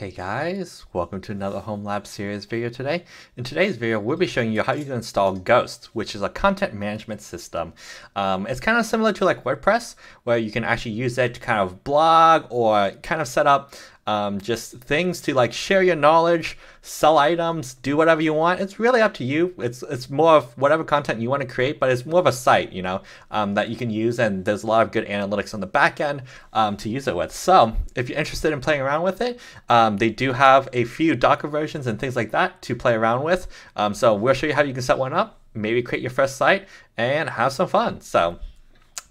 Hey guys, welcome to another Home Lab series video today. In today's video, we'll be showing you how you can install Ghost, which is a content management system. Um, it's kind of similar to like WordPress, where you can actually use it to kind of blog or kind of set up um, just things to like share your knowledge, sell items, do whatever you want. It's really up to you. It's it's more of whatever content you want to create, but it's more of a site, you know, um, that you can use, and there's a lot of good analytics on the back end um, to use it with. So if you're interested in playing around with it, um, they do have a few Docker versions and things like that to play around with. Um, so we'll show you how you can set one up, maybe create your first site, and have some fun. So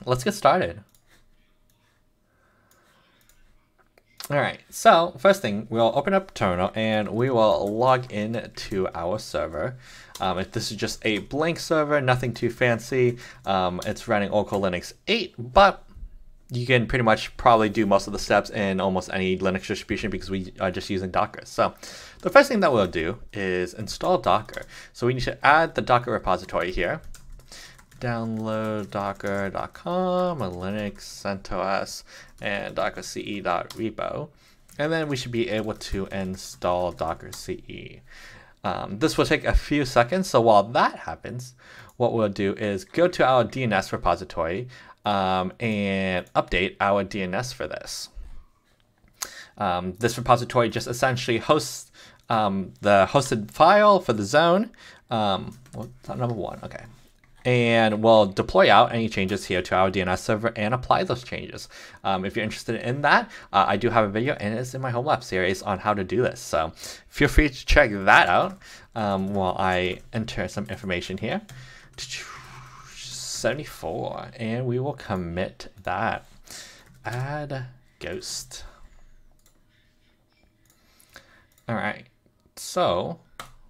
let's get started. All right, so first thing, we'll open up Terminal and we will log in to our server. Um, if this is just a blank server, nothing too fancy, um, it's running Oracle Linux 8, but you can pretty much probably do most of the steps in almost any Linux distribution because we are just using Docker. So the first thing that we'll do is install Docker. So we need to add the Docker repository here download docker.com, a Linux, CentOS, and dockerce.repo. And then we should be able to install Docker CE. Um, this will take a few seconds, so while that happens, what we'll do is go to our DNS repository um, and update our DNS for this. Um, this repository just essentially hosts um, the hosted file for the zone. Um, well, number one, okay and we'll deploy out any changes here to our DNS server and apply those changes. Um, if you're interested in that, uh, I do have a video and it's in my home lab series on how to do this. So feel free to check that out um, while I enter some information here. 74 and we will commit that. Add ghost. All right, so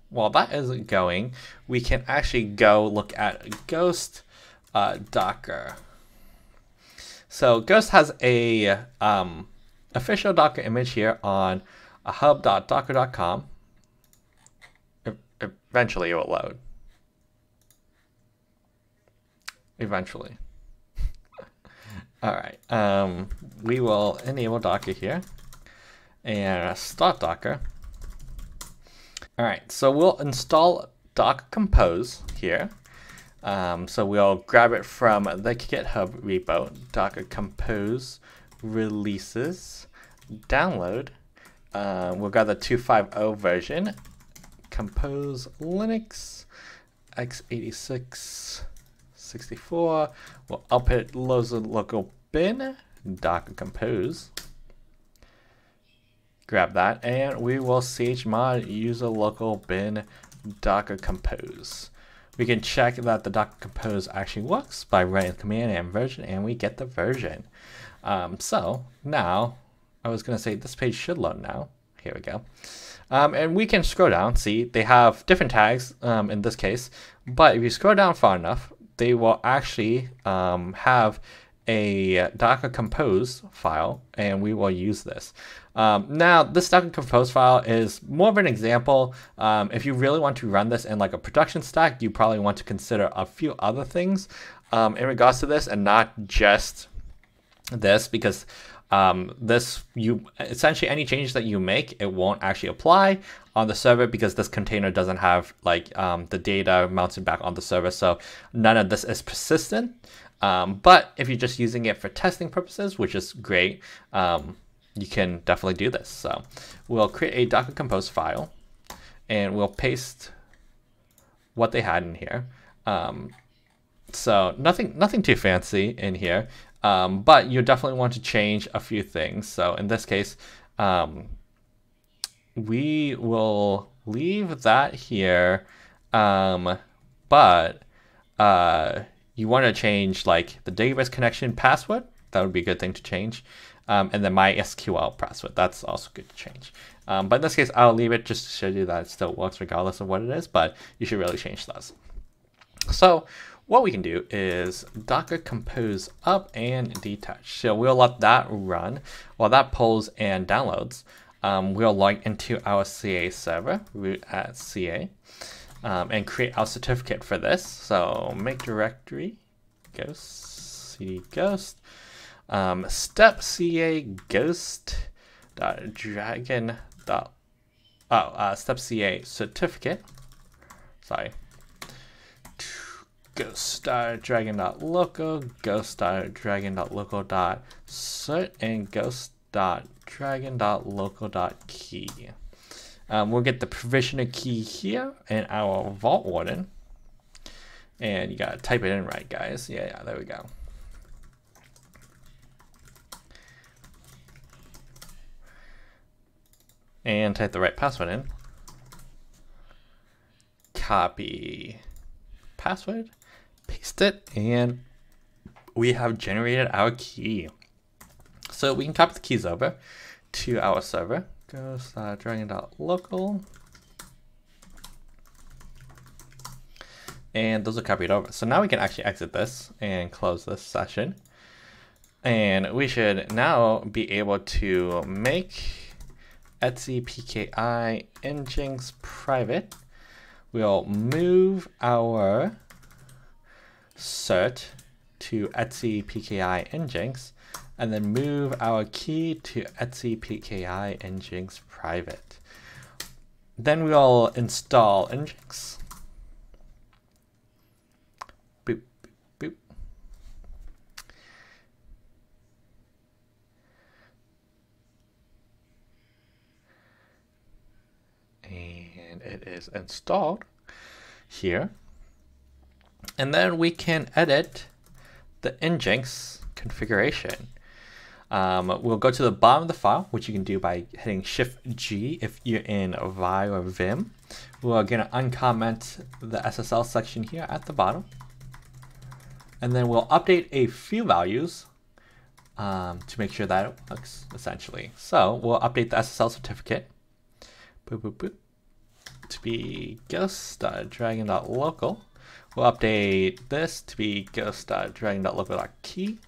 while that isn't going, we can actually go look at Ghost uh, Docker. So Ghost has a um, official Docker image here on a hub.docker.com. Eventually it will load. Eventually. All right, um, we will enable Docker here and start Docker. All right, so we'll install Docker Compose here. Um, so we'll grab it from the GitHub repo, Docker Compose releases, download. Uh, we'll grab the 2.5.0 version, Compose Linux, x86, 64. We'll output loads of local bin, Docker Compose grab that, and we will chmod usr local bin docker compose. We can check that the docker compose actually works by running the command and version, and we get the version. Um, so now, I was going to say this page should load now. Here we go. Um, and we can scroll down, see they have different tags um, in this case, but if you scroll down far enough, they will actually um, have a Docker Compose file, and we will use this. Um, now, this Docker Compose file is more of an example. Um, if you really want to run this in like a production stack, you probably want to consider a few other things um, in regards to this, and not just this, because um, this you essentially any changes that you make, it won't actually apply on the server because this container doesn't have like um, the data mounted back on the server. So none of this is persistent. Um, but if you're just using it for testing purposes, which is great, um, you can definitely do this. So we'll create a Docker Compose file and we'll paste what they had in here. Um, so nothing, nothing too fancy in here, um, but you definitely want to change a few things. So in this case, um, we will leave that here, um, but uh, you want to change like the database connection password. That would be a good thing to change. Um, and then MySQL password. That's also good to change. Um, but in this case, I'll leave it just to show you that it still works regardless of what it is, but you should really change those. So what we can do is docker compose up and detach. So we'll let that run while that pulls and downloads. Um, we'll log into our CA server, root at CA um, and create our certificate for this. So make directory ghost cd ghost um, step ca ghost dot dragon dot oh uh, step CA certificate. Sorry. Ghost dragon dot local ghost dragon dot local dot cert and ghost dot dragon dot local dot key. Um, we'll get the provisioner key here in our Vaultwarden. And you gotta type it in right, guys. Yeah, yeah, there we go. And type the right password in. Copy password, paste it, and we have generated our key. So we can copy the keys over to our server. Go slash dragon.local. And those are copied over. So now we can actually exit this and close this session. And we should now be able to make Etsy PKI Nginx private. We'll move our cert to Etsy PKI Nginx and then move our key to Etsy PKI Nginx private. Then we'll install Nginx. Boop, boop. And it is installed here. And then we can edit the Nginx configuration. Um, we'll go to the bottom of the file, which you can do by hitting Shift G if you're in Vi or Vim. We're going to uncomment the SSL section here at the bottom. And then we'll update a few values um, to make sure that it works, essentially. So we'll update the SSL certificate. Boop, boop, boop. To be ghost.dragon.local. We'll update this to be ghost.dragon.local.key.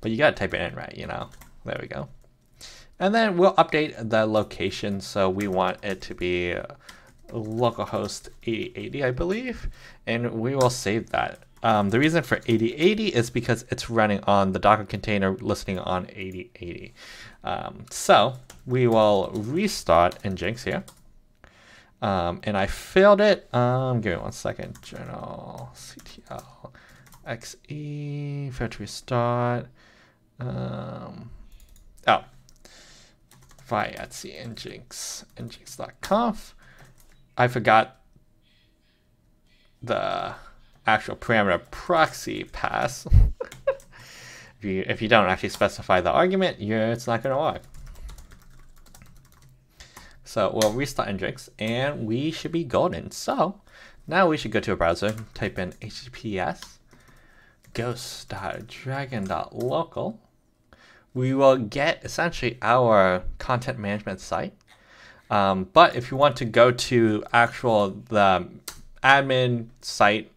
But you gotta type it in right, you know. There we go. And then we'll update the location. So we want it to be localhost 8080, I believe. And we will save that. Um, the reason for 8080 is because it's running on the Docker container listening on 8080. Um, so we will restart Nginx here. Um, and I failed it. Um, give me one second. Journal CTL XE failed to restart. Um, oh, via etc nginx nginx.conf. I forgot the actual parameter proxy pass. if you if you don't actually specify the argument, you're, it's not going to work. So we'll restart Nginx and we should be golden. So now we should go to a browser, type in https ghost.dragon.local. We will get essentially our content management site. Um, but if you want to go to actual the admin site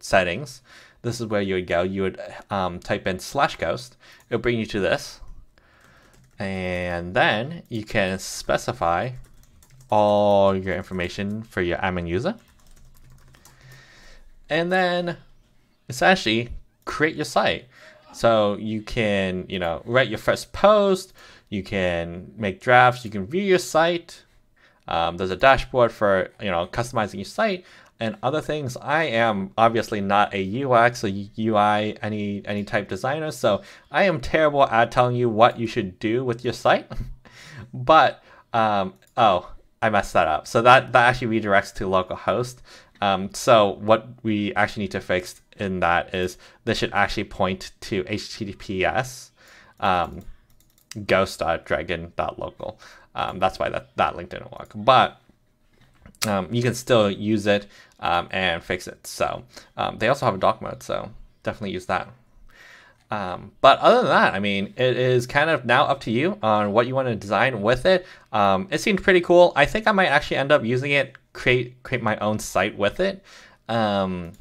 settings, this is where you would go. You would um, type in slash ghost. It'll bring you to this. And then you can specify all your information for your admin user. And then essentially create your site. So you can, you know, write your first post, you can make drafts, you can view your site. Um, there's a dashboard for, you know, customizing your site and other things. I am obviously not a UX or UI any any type designer, so I am terrible at telling you what you should do with your site. but um, oh, I messed that up. So that, that actually redirects to localhost. Um, so what we actually need to fix in that is this should actually point to HTTPS um, ghost.dragon.local. Um, that's why that, that link didn't work. But um, you can still use it um, and fix it. So um, they also have a doc mode, so definitely use that. Um, but other than that, I mean, it is kind of now up to you on what you want to design with it. Um, it seemed pretty cool. I think I might actually end up using it, create create my own site with it, um,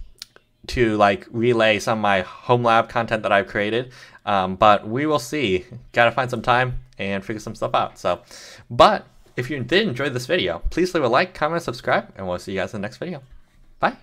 to like relay some of my home lab content that I've created. Um, but we will see. Got to find some time and figure some stuff out. So, but if you did enjoy this video, please leave a like, comment, subscribe, and we'll see you guys in the next video. Bye.